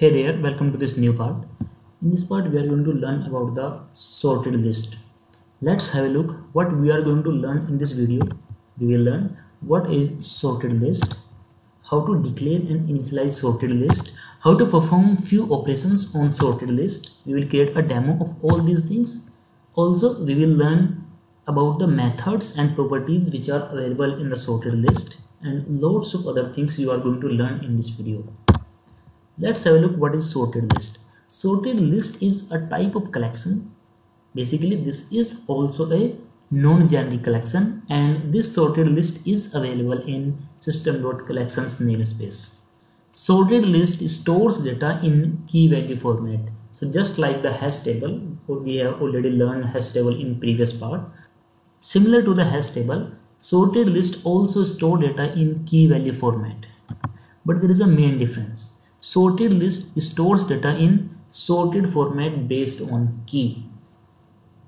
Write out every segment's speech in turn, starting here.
Hey there, welcome to this new part. In this part, we are going to learn about the sorted list. Let's have a look what we are going to learn in this video. We will learn what is sorted list, how to declare and initialize sorted list, how to perform few operations on sorted list. We will create a demo of all these things. Also, we will learn about the methods and properties which are available in the sorted list and lots of other things you are going to learn in this video. Let's have a look what is sorted list. Sorted list is a type of collection. Basically this is also a non-generic collection and this sorted list is available in system.collections namespace. Sorted list stores data in key value format. So just like the hash table, we have already learned hash table in previous part. Similar to the hash table, sorted list also store data in key value format. But there is a main difference sorted list stores data in sorted format based on key.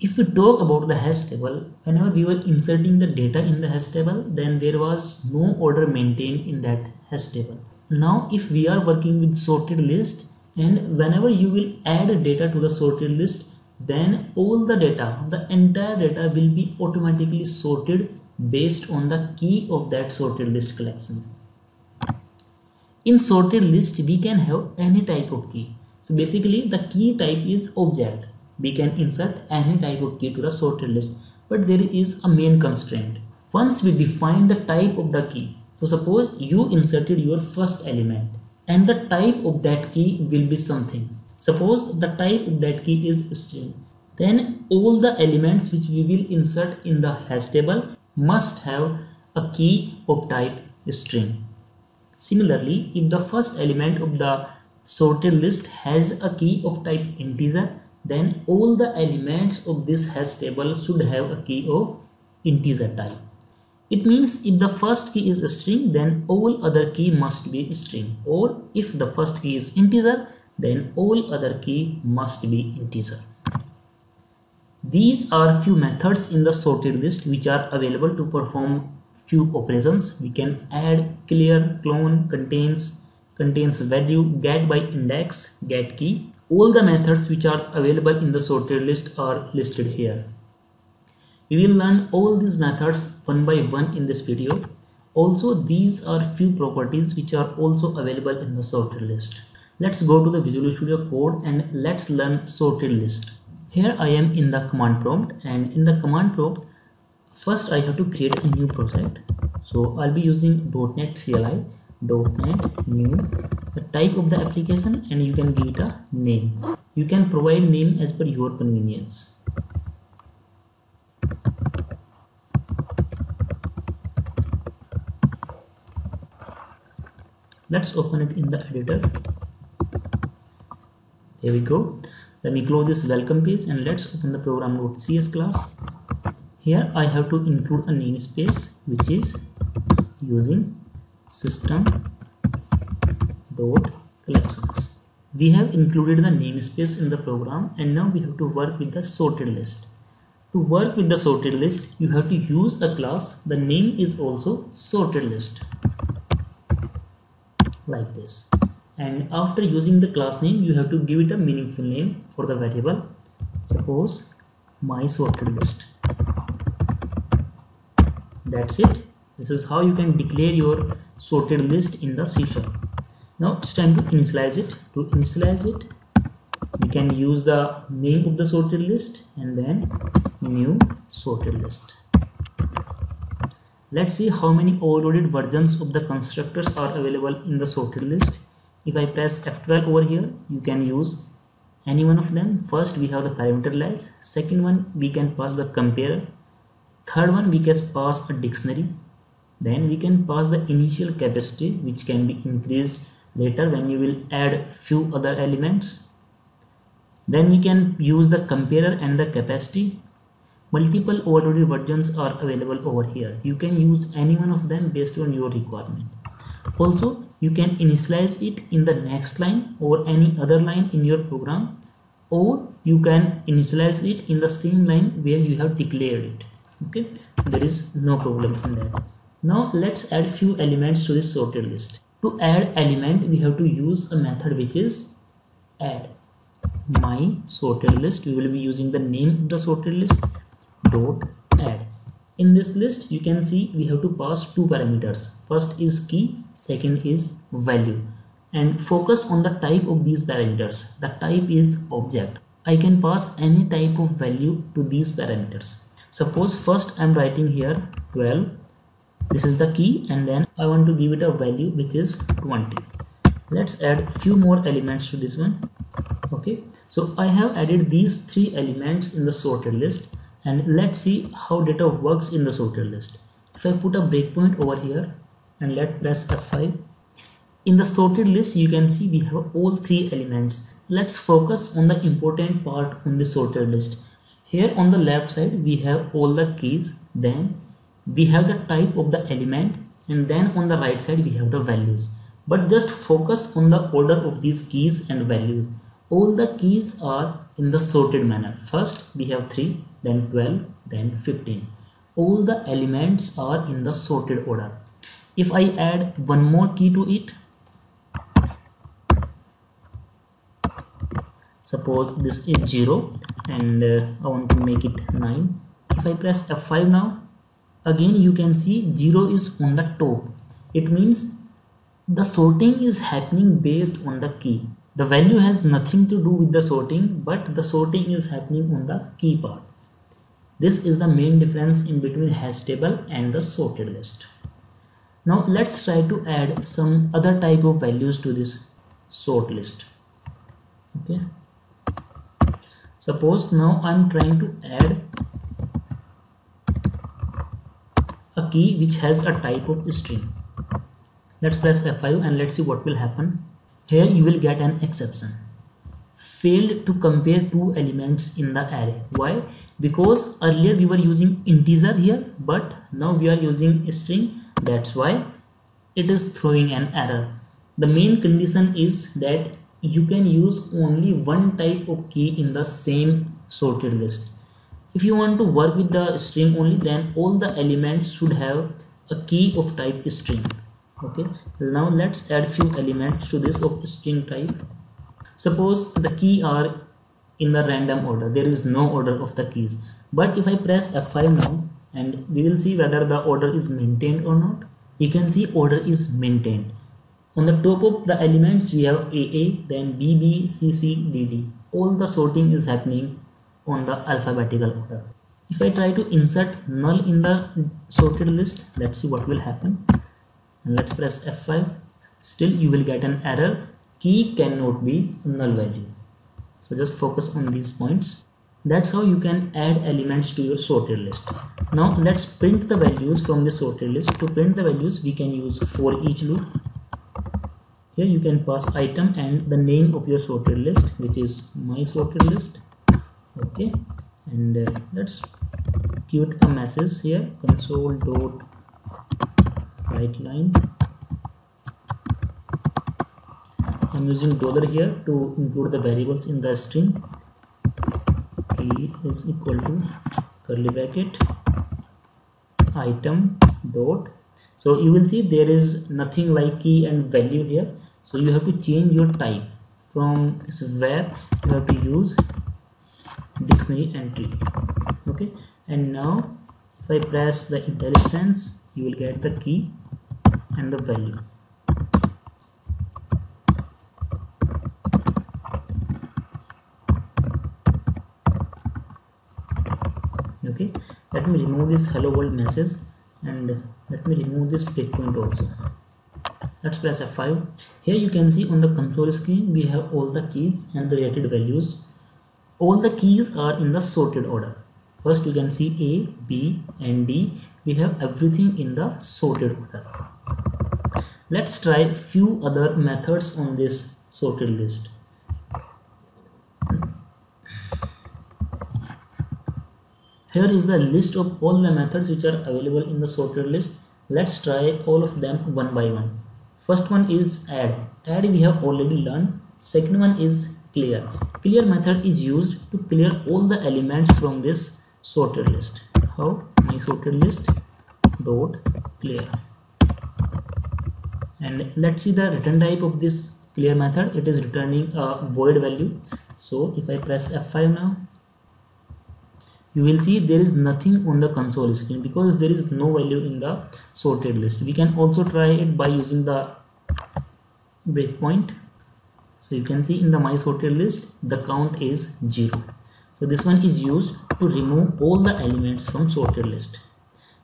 If we talk about the hash table, whenever we were inserting the data in the hash table, then there was no order maintained in that hash table. Now, if we are working with sorted list and whenever you will add data to the sorted list, then all the data, the entire data will be automatically sorted based on the key of that sorted list collection in sorted list we can have any type of key. So basically the key type is object. We can insert any type of key to the sorted list but there is a main constraint. Once we define the type of the key so suppose you inserted your first element and the type of that key will be something. Suppose the type of that key is string. Then all the elements which we will insert in the hash table must have a key of type string Similarly, if the first element of the sorted list has a key of type integer, then all the elements of this hash table should have a key of integer type. It means if the first key is a string, then all other key must be a string. Or if the first key is integer, then all other key must be integer. These are few methods in the sorted list which are available to perform few operations we can add clear clone contains contains value get by index get key. All the methods which are available in the sorted list are listed here. We will learn all these methods one by one in this video. Also these are few properties which are also available in the sorted list. Let's go to the visual studio code and let's learn sorted list. Here i am in the command prompt and in the command prompt first I have to create a new project. So I'll be using .NET CLI .NET new the type of the application and you can give it a name. You can provide name as per your convenience. Let's open it in the editor. There we go. Let me close this welcome page and let's open the program.cs class here I have to include a namespace which is using system dot collections. We have included the namespace in the program and now we have to work with the sorted list. To work with the sorted list you have to use a class. The name is also sorted list like this. And after using the class name you have to give it a meaningful name for the variable. Suppose my sorted list that's it. This is how you can declare your sorted list in the C sharp. Now it's time to initialize it. To initialize it we can use the name of the sorted list and then new sorted list. Let's see how many overloaded versions of the constructors are available in the sorted list. If I press F12 over here you can use any one of them. First we have the parameterless second one we can pass the comparer third one we can pass a dictionary. Then we can pass the initial capacity which can be increased later when you will add few other elements. Then we can use the comparer and the capacity. Multiple overloaded versions are available over here. You can use any one of them based on your requirement. Also you can initialize it in the next line or any other line in your program or you can initialize it in the same line where you have declared it okay? There is no problem in that. Now let's add few elements to this sorted list. To add element we have to use a method which is add. My sorted list we will be using the name of the sorted list dot add. In this list you can see we have to pass two parameters. First is key second is value. And focus on the type of these parameters. The type is object. I can pass any type of value to these parameters suppose first i'm writing here 12 this is the key and then i want to give it a value which is 20 let's add few more elements to this one okay? So i have added these three elements in the sorted list and let's see how data works in the sorted list. If i put a breakpoint over here and let press f5 in the sorted list you can see we have all three elements. Let's focus on the important part on the sorted list here on the left side we have all the keys then we have the type of the element and then on the right side we have the values. But just focus on the order of these keys and values. All the keys are in the sorted manner. First we have 3 then 12 then 15 all the elements are in the sorted order. If I add one more key to it suppose this is 0 and uh, I want to make it 9 if I press F5 now again you can see 0 is on the top. It means the sorting is happening based on the key. The value has nothing to do with the sorting but the sorting is happening on the key part. This is the main difference in between hash table and the sorted list. Now let's try to add some other type of values to this sort list. Okay suppose now i'm trying to add a key which has a type of string. Let's press F5 and let's see what will happen. Here you will get an exception. Failed to compare two elements in the array. Why? Because earlier we were using integer here but now we are using string. That's why it is throwing an error. The main condition is that you can use only one type of key in the same sorted list. If you want to work with the string only then all the elements should have a key of type string. Okay now let's add few elements to this of string type. Suppose the key are in the random order. There is no order of the keys. But if i press f5 now and we will see whether the order is maintained or not. You can see order is maintained on the top of the elements we have aa then bb cc dd all the sorting is happening on the alphabetical order. If I try to insert null in the sorted list let's see what will happen. And let's press F5 still you will get an error. Key cannot be null value. So just focus on these points. That's how you can add elements to your sorted list. Now let's print the values from the sorted list. To print the values we can use for each loop here you can pass item and the name of your sorted list which is my sorted list. Okay. And uh, let's give a message here. Console dot write line. I'm using dollar here to include the variables in the string. Key is equal to curly bracket. Item dot. So you will see there is nothing like key and value here so you have to change your type from where you have to use dictionary entry. Okay? And now if I press the IntelliSense you will get the key and the value. Okay? Let me remove this hello world message and let me remove this breakpoint also let's press F5 here you can see on the control screen we have all the keys and the related values. All the keys are in the sorted order. First you can see a b and d. We have everything in the sorted order. Let's try few other methods on this sorted list. Here is the list of all the methods which are available in the sorted list. Let's try all of them one by one first one is uh, add add we have already learned. Second one is clear. Clear method is used to clear all the elements from this sorted list. How? My sorted list dot clear. And let's see the return type of this clear method. It is returning a void value. So if I press F5 now you will see there is nothing on the console screen because there is no value in the sorted list. We can also try it by using the breakpoint. So you can see in the my sorted list the count is 0 so this one is used to remove all the elements from sorted list.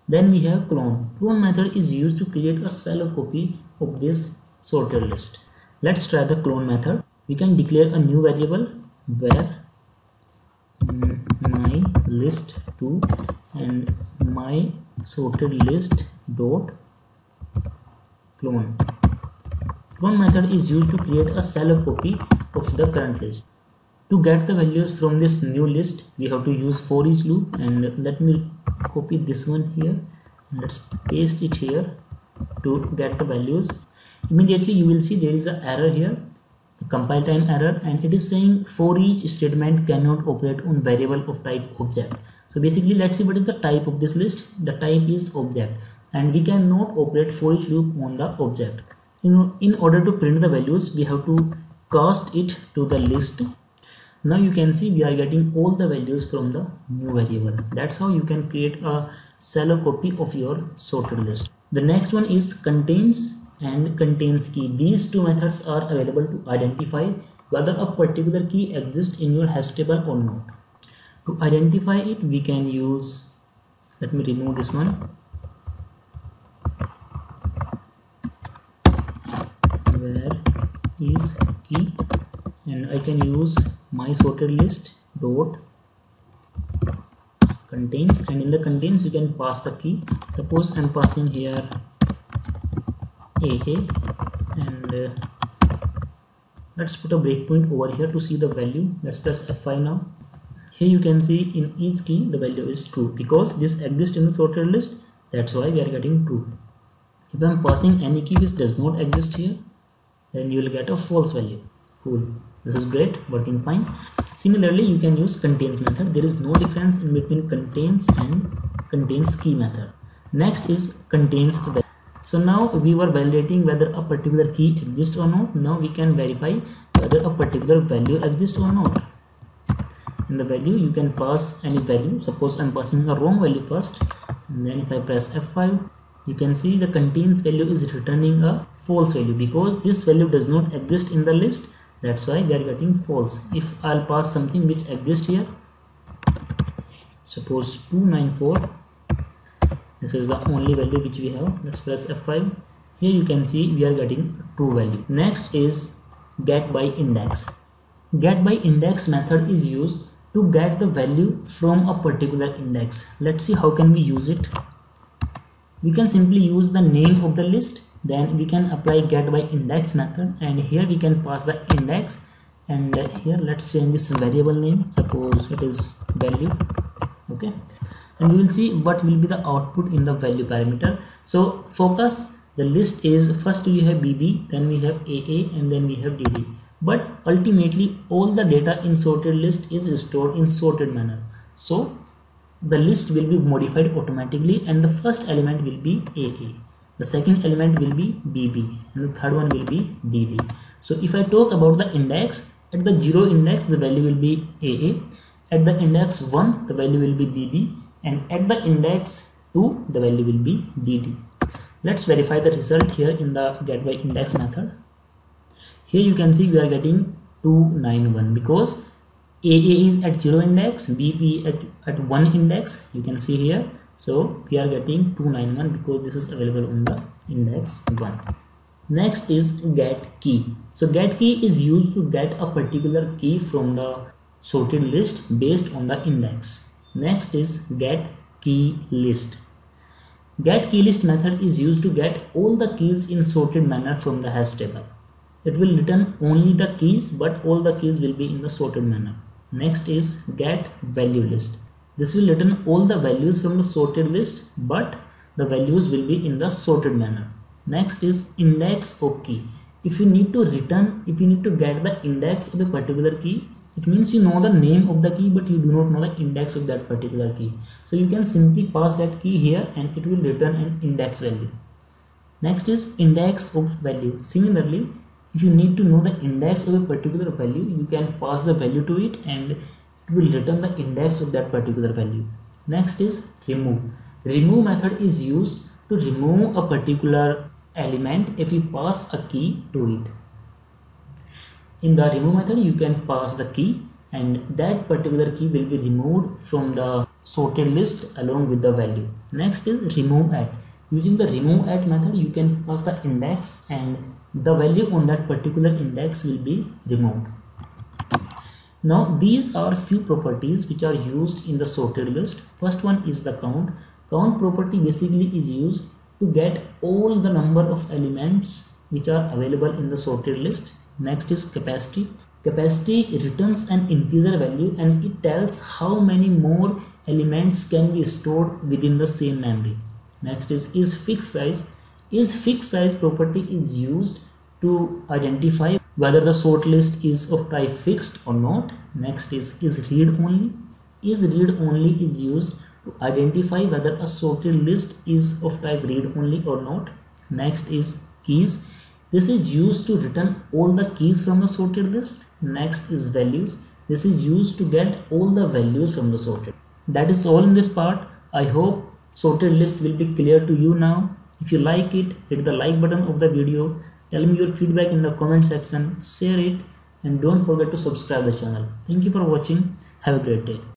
Then we have clone. Clone method is used to create a shallow copy of this sorted list. Let's try the clone method. We can declare a new variable where mm, my list 2 and my sorted list dot clone clone method is used to create a shallow copy of the current list. To get the values from this new list we have to use for each loop. And let me copy this one here. Let's paste it here to get the values. Immediately you will see there is an error here the compile time error. And it is saying for each statement cannot operate on variable of type object. So basically let's see what is the type of this list. The type is object. And we cannot operate for each loop on the object you know in order to print the values we have to cast it to the list now you can see we are getting all the values from the new variable that's how you can create a shallow copy of your sorted list the next one is contains and contains key. These two methods are available to identify whether a particular key exists in your hash table or not. To identify it, we can use, let me remove this one. Where is key? And I can use my sorted list dot contains and in the contains you can pass the key. Suppose i'm passing here AA and uh, let's put a breakpoint over here to see the value. Let's press F5 now. Here you can see in each key the value is true because this exists in the sorted list. That's why we are getting true. If I'm passing any key which does not exist here then you will get a false value. Cool this is great working fine. Similarly you can use contains method. There is no difference in between contains and contains key method. Next is contains so now we were validating whether a particular key exists or not. Now we can verify whether a particular value exists or not. In the value you can pass any value. Suppose i'm passing a wrong value first and then if i press f5 you can see the contains value is returning a false value because this value does not exist in the list that's why we are getting false. If i'll pass something which exists here suppose 294 this is the only value which we have let's press f5 here you can see we are getting true value. Next is get by index. Get by index method is used to get the value from a particular index. Let's see how can we use it. We can simply use the name of the list then we can apply get by index method. And here we can pass the index. And here let's change this variable name. Suppose it is value. Okay. And we will see what will be the output in the value parameter. So focus. The list is first we have bb then we have aa and then we have dd but ultimately all the data in sorted list is stored in sorted manner. So the list will be modified automatically and the first element will be aa the second element will be bb and the third one will be dd so if i talk about the index at the zero index the value will be aa at the index 1 the value will be bb and at the index 2 the value will be dd let's verify the result here in the get by index method. Here you can see we are getting 291 because AA is at 0 index, bb at, at 1 index, you can see here. So we are getting 291 because this is available on the index 1. Next is get key. So get key is used to get a particular key from the sorted list based on the index. Next is get key list. Get key list method is used to get all the keys in sorted manner from the hash table. It will return only the keys but all the keys will be in the sorted manner. Next is get value list. This will return all the values from the sorted list but the values will be in the sorted manner. Next is index of key. If you need to return, if you need to get the index of a particular key, it means you know the name of the key but you do not know the index of that particular key so you can simply pass that key here and it will return an index value next is index of value similarly if you need to know the index of a particular value you can pass the value to it and will return the index of that particular value. Next is remove. Remove method is used to remove a particular element if we pass a key to it. In the remove method you can pass the key and that particular key will be removed from the sorted list along with the value. Next is remove at using the remove at method you can pass the index and the value on that particular index will be removed now these are few properties which are used in the sorted list. First one is the count. Count property basically is used to get all the number of elements which are available in the sorted list. Next is capacity. Capacity returns an integer value and it tells how many more elements can be stored within the same memory. Next is is fixed size. Is fixed size property is used to identify whether the sort list is of type fixed or not. Next is is read only. Is read only is used to identify whether a sorted list is of type read only or not. Next is keys. This is used to return all the keys from the sorted list. Next is values. This is used to get all the values from the sorted. That is all in this part. I hope sorted list will be clear to you now. If you like it hit the like button of the video tell me your feedback in the comment section share it and don't forget to subscribe the channel. Thank you for watching. Have a great day